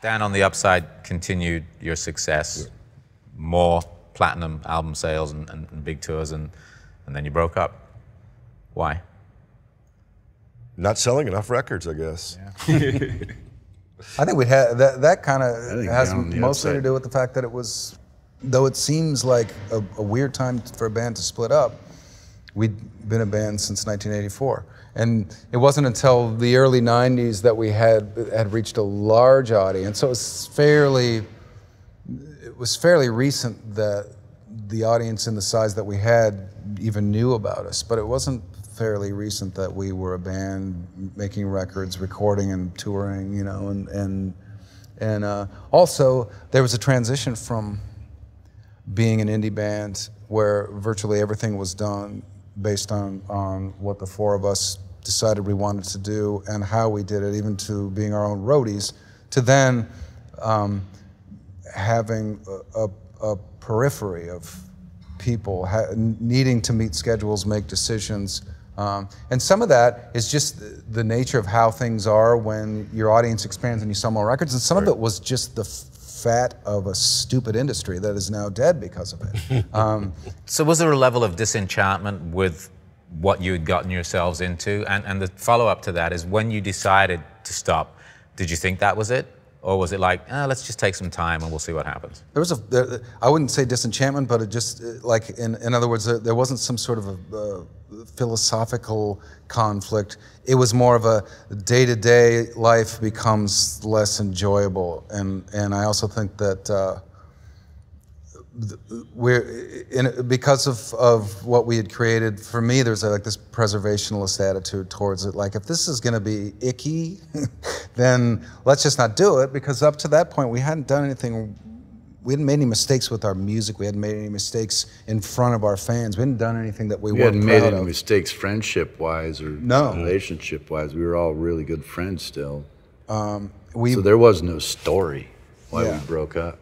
Dan, on the upside, continued your success, more platinum album sales and, and, and big tours, and, and then you broke up. Why? Not selling enough records, I guess. I think we had that. That kind of has down the mostly to do with the fact that it was, though it seems like a, a weird time for a band to split up. We'd been a band since 1984, and it wasn't until the early 90s that we had had reached a large audience. So it was fairly, it was fairly recent that the audience in the size that we had even knew about us. But it wasn't fairly recent that we were a band making records, recording and touring, you know, and and and uh, also there was a transition from being an indie band where virtually everything was done based on on what the four of us decided we wanted to do and how we did it, even to being our own roadies, to then um, having a, a, a periphery of people ha- needing to meet schedules, make decisions. Um, and some of that is just the- nature of how things are when your audience expands and you sell more records. And some of it was just the fat of a stupid industry that is now dead because of it. Um, So, was there a level of disenchantment with what you had gotten yourselves into? And, and the follow up to that is when you decided to stop, did you think that was it? Or was it like, ah, let's just take some time and we'll see what happens? There was a, there, I wouldn't say disenchantment, but it just, like, in, in other words, there, there wasn't some sort of a, uh, philosophical conflict. It was more of a day to day life becomes less enjoyable. And, and I also think that uh, we're, in, because of, of what we had created, for me, there's like this preservationist attitude towards it. Like, if this is going to be icky, then let's just not do it, because up to that point, we hadn't done anything we hadn't made any mistakes with our music. We hadn't made any mistakes in front of our fans. We hadn't done anything that we, We hadn't made any of. mistakes friendship wise or No. relationship wise. We were all really good friends still. Um, we, so there was no story why Yeah. we broke up.